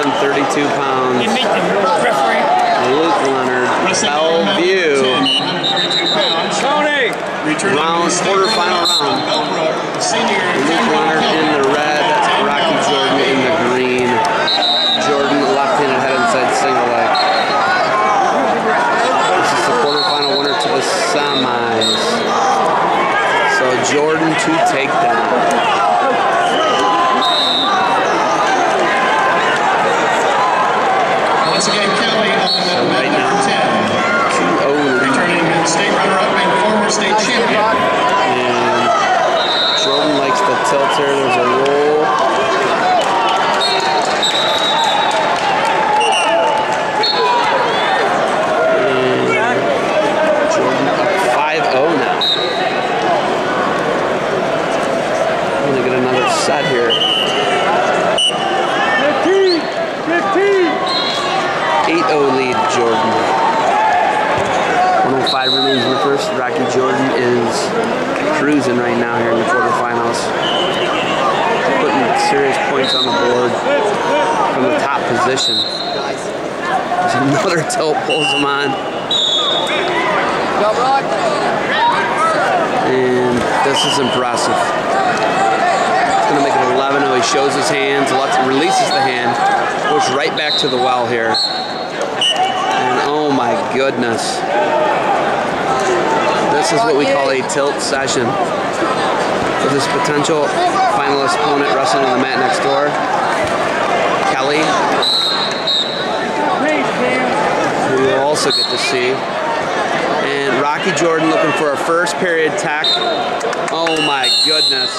Jordan, 32 pounds. You make the referee. Luke Leonard, Bellevue. Tony. Round, to the state quarterfinal round. Luke Leonard in the red, Rocky Jordan in the green. Jordan left-handed head inside single leg. This is the quarterfinal winner to the semis. So Jordan to take down. Once again, Kelly on So right now, number 10. Returning state runner-up and former state champion. And Jordan likes the tilt here. There's a roll. And Jordan up 5-0 now. I'm gonna get another set here. 105 remains in the first. Rocky Jordan is cruising right now here in the quarterfinals. Putting serious points on the board from the top position. There's another tilt pulls him on. And this is impressive. It's gonna make it 11-0. He shows his hands, releases the hand, goes right back to the well here. Oh my goodness. This is what we call a tilt session. With this potential finalist opponent wrestling on the mat next door, Kelly, who you'll also get to see. And Rocky Jordan looking for a first period tech. Oh my goodness.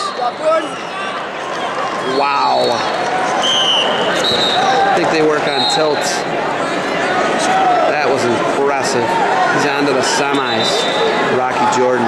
Wow. I think they work on tilts. He's under the semis, Rocky Jordan.